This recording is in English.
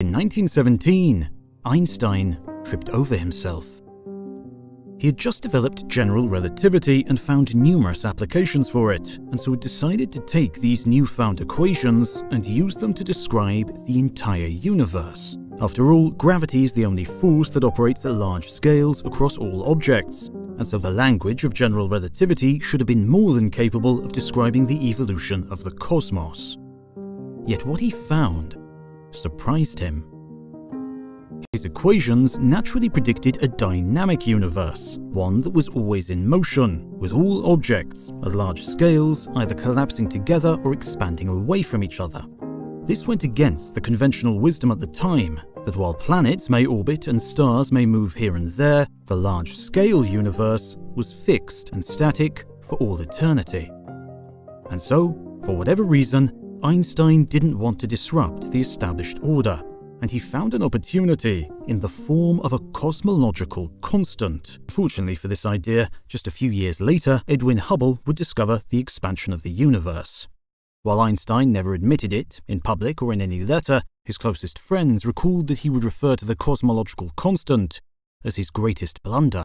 In 1917, Einstein tripped over himself. He had just developed general relativity and found numerous applications for it, and so decided to take these newfound equations and use them to describe the entire universe. After all, gravity is the only force that operates at large scales across all objects, and so the language of general relativity should have been more than capable of describing the evolution of the cosmos. Yet what he found surprised him. His equations naturally predicted a dynamic universe, one that was always in motion, with all objects at large scales either collapsing together or expanding away from each other. This went against the conventional wisdom at the time that while planets may orbit and stars may move here and there, the large scale universe was fixed and static for all eternity. And so, for whatever reason, Einstein didn't want to disrupt the established order, and he found an opportunity in the form of a cosmological constant. Fortunately for this idea, just a few years later, Edwin Hubble would discover the expansion of the universe. While Einstein never admitted it, in public or in any letter, his closest friends recalled that he would refer to the cosmological constant as his greatest blunder.